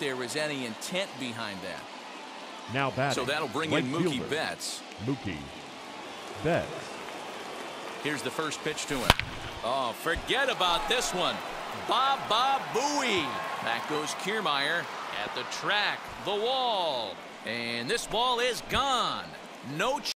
there was any intent behind that. Now batting. So that'll bring in Mookie fielder, Betts. Mookie Betts. Here's the first pitch to him. Oh, forget about this one. Bob Bob Bowie. Back goes Kiermaier at the track, the wall. And this ball is gone. No